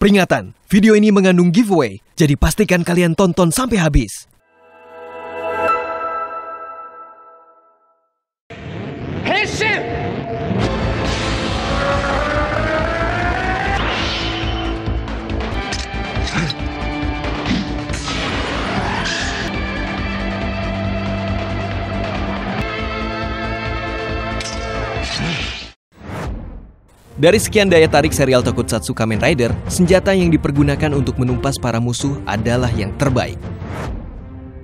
Peringatan, video ini mengandung giveaway, jadi pastikan kalian tonton sampai habis. Dari sekian daya tarik serial Tokusatsu Kamen Rider, senjata yang dipergunakan untuk menumpas para musuh adalah yang terbaik.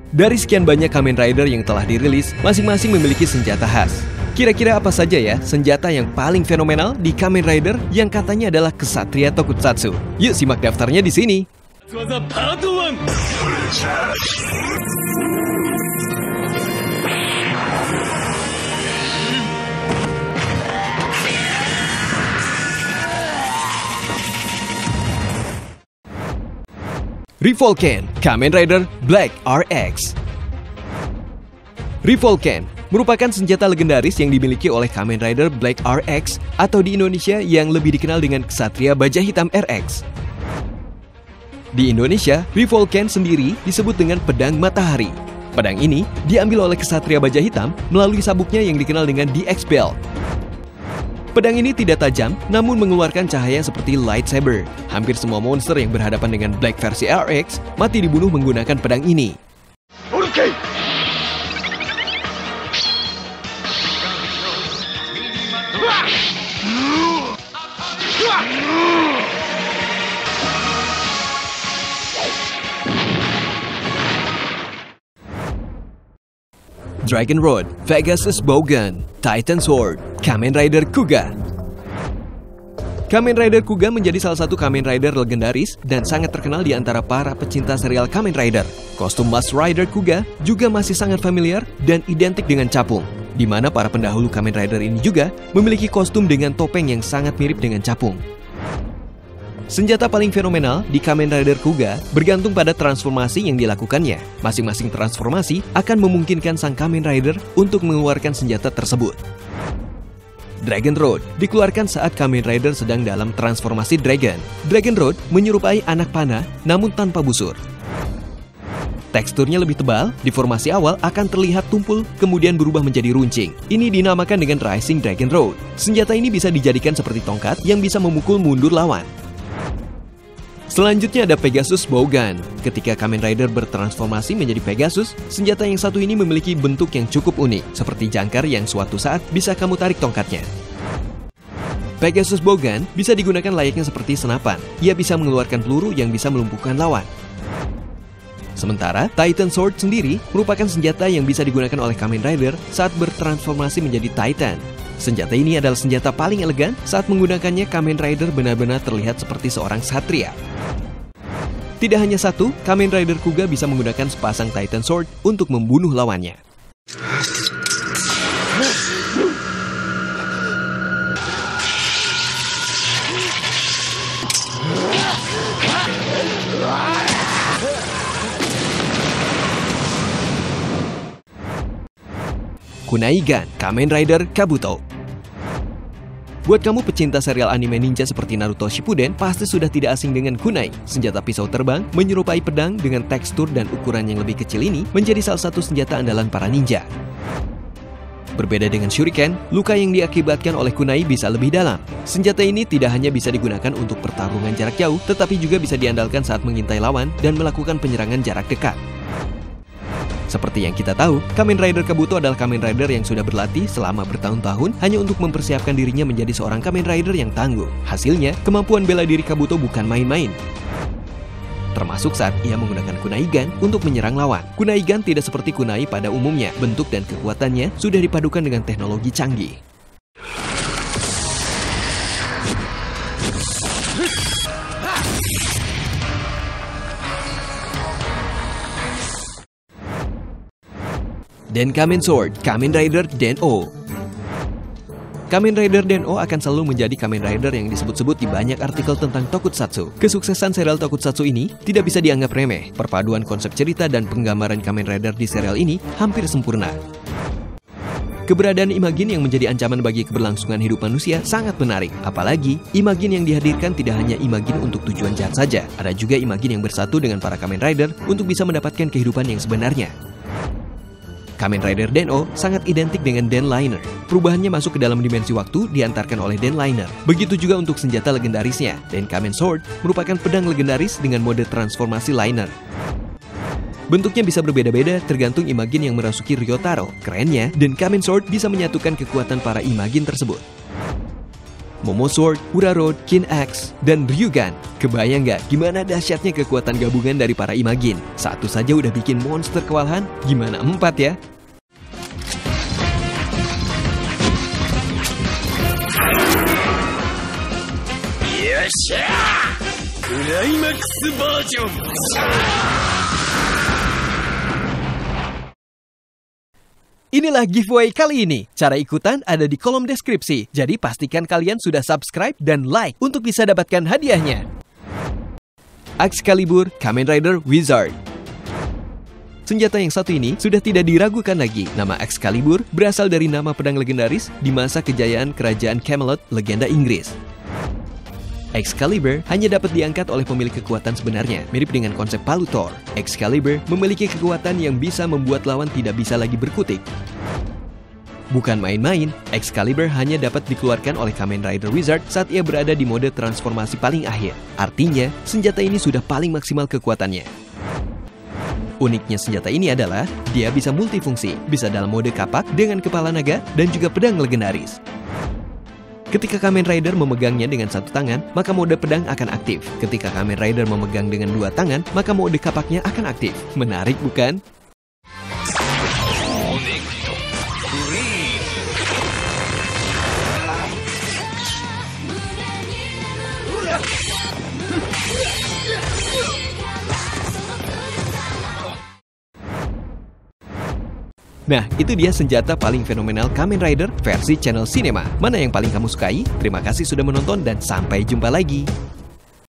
Dari sekian banyak Kamen Rider yang telah dirilis, masing-masing memiliki senjata khas. Kira-kira apa saja ya senjata yang paling fenomenal di Kamen Rider yang katanya adalah kesatria Tokusatsu? Yuk simak daftarnya di sini. Revolcan Kamen Rider Black RX Revolcan merupakan senjata legendaris yang dimiliki oleh Kamen Rider Black RX atau di Indonesia yang lebih dikenal dengan Ksatria Baja Hitam RX. Di Indonesia, Revolcan sendiri disebut dengan pedang matahari. Pedang ini diambil oleh Ksatria Baja Hitam melalui sabuknya yang dikenal dengan DX Belt. Pedang ini tidak tajam, namun mengeluarkan cahaya seperti lightsaber. Hampir semua monster yang berhadapan dengan Black versi RX mati dibunuh menggunakan pedang ini. Dragon Road, Pegasus Bowgun, Titan Sword, Kamen Rider Kuga. Kamen Rider Kuga menjadi salah satu Kamen Rider legendaris dan sangat terkenal di antara para pecinta serial Kamen Rider. Kostum Mask Rider Kuga juga masih sangat familiar dan identik dengan capung, di mana para pendahulu Kamen Rider ini juga memiliki kostum dengan topeng yang sangat mirip dengan capung. Senjata paling fenomenal di Kamen Rider Kuga bergantung pada transformasi yang dilakukannya. Masing-masing transformasi akan memungkinkan sang Kamen Rider untuk mengeluarkan senjata tersebut. Dragon Road dikeluarkan saat Kamen Rider sedang dalam transformasi Dragon. Dragon Road menyerupai anak panah namun tanpa busur. Teksturnya lebih tebal, di formasi awal akan terlihat tumpul, kemudian berubah menjadi runcing. Ini dinamakan dengan Rising Dragon Road. Senjata ini bisa dijadikan seperti tongkat yang bisa memukul mundur lawan. Selanjutnya ada Pegasus Bowgun. Ketika Kamen Rider bertransformasi menjadi Pegasus, senjata yang satu ini memiliki bentuk yang cukup unik, seperti jangkar yang suatu saat bisa kamu tarik tongkatnya. Pegasus Bowgun bisa digunakan layaknya seperti senapan. Ia bisa mengeluarkan peluru yang bisa melumpuhkan lawan. Sementara, Titan Sword sendiri merupakan senjata yang bisa digunakan oleh Kamen Rider saat bertransformasi menjadi Titan. Senjata ini adalah senjata paling elegan saat menggunakannya Kamen Rider benar-benar terlihat seperti seorang satria. Tidak hanya satu, Kamen Rider Kuga bisa menggunakan sepasang Titan Sword untuk membunuh lawannya. Kunaigan Kamen Rider Kabuto Buat kamu pecinta serial anime ninja seperti Naruto Shippuden, pasti sudah tidak asing dengan kunai. Senjata pisau terbang menyerupai pedang dengan tekstur dan ukuran yang lebih kecil ini menjadi salah satu senjata andalan para ninja. Berbeda dengan shuriken, luka yang diakibatkan oleh kunai bisa lebih dalam. Senjata ini tidak hanya bisa digunakan untuk pertarungan jarak jauh, tetapi juga bisa diandalkan saat mengintai lawan dan melakukan penyerangan jarak dekat. Seperti yang kita tahu, Kamen Rider Kabuto adalah Kamen Rider yang sudah berlatih selama bertahun-tahun hanya untuk mempersiapkan dirinya menjadi seorang Kamen Rider yang tangguh. Hasilnya, kemampuan bela diri Kabuto bukan main-main. Termasuk saat ia menggunakan kunaigan untuk menyerang lawan. Kunaigan tidak seperti kunai pada umumnya. Bentuk dan kekuatannya sudah dipadukan dengan teknologi canggih. Dan Kamen Sword, Kamen Rider Den-O. Kamen Rider Den-O akan selalu menjadi Kamen Rider yang disebut-sebut di banyak artikel tentang Tokusatsu. Kesuksesan serial Tokusatsu ini tidak bisa dianggap remeh. Perpaduan konsep cerita dan penggambaran Kamen Rider di serial ini hampir sempurna. Keberadaan Imagin yang menjadi ancaman bagi keberlangsungan hidup manusia sangat menarik. Apalagi, Imagin yang dihadirkan tidak hanya Imagin untuk tujuan jahat saja. Ada juga Imagin yang bersatu dengan para Kamen Rider untuk bisa mendapatkan kehidupan yang sebenarnya. Kamen Rider Den-O sangat identik dengan Den Liner. Perubahannya masuk ke dalam dimensi waktu diantarkan oleh Den Liner. Begitu juga untuk senjata legendarisnya. Den Kamen Sword merupakan pedang legendaris dengan mode transformasi Liner. Bentuknya bisa berbeda-beda tergantung Imagin yang merasuki Ryotaro. Kerennya, dan Kamen Sword bisa menyatukan kekuatan para Imagin tersebut. Momo Sword, Ura Road, Kin X, dan Ryugan. Kebayang nggak gimana dahsyatnya kekuatan gabungan dari para Imagin? Satu saja udah bikin monster kewalahan, gimana empat ya? Yosha! Climax Version! Inilah giveaway kali ini. Cara ikutan ada di kolom deskripsi. Jadi pastikan kalian sudah subscribe dan like untuk bisa dapatkan hadiahnya. Excalibur Kamen Rider Wizard Senjata yang satu ini sudah tidak diragukan lagi. Nama Excalibur berasal dari nama pedang legendaris di masa kejayaan kerajaan Camelot, legenda Inggris. Excalibur hanya dapat diangkat oleh pemilik kekuatan sebenarnya, mirip dengan konsep Palutor. Excalibur memiliki kekuatan yang bisa membuat lawan tidak bisa lagi berkutik. Bukan main-main, Excalibur hanya dapat dikeluarkan oleh Kamen Rider Wizard saat ia berada di mode transformasi paling akhir. Artinya, senjata ini sudah paling maksimal kekuatannya. Uniknya senjata ini adalah, dia bisa multifungsi, bisa dalam mode kapak dengan kepala naga dan juga pedang legendaris. Ketika Kamen Rider memegangnya dengan satu tangan, maka mode pedang akan aktif. Ketika Kamen Rider memegang dengan dua tangan, maka mode kapaknya akan aktif. Menarik bukan? Nah, itu dia senjata paling fenomenal Kamen Rider versi channel Cinema. Mana yang paling kamu sukai? Terima kasih sudah menonton dan sampai jumpa lagi.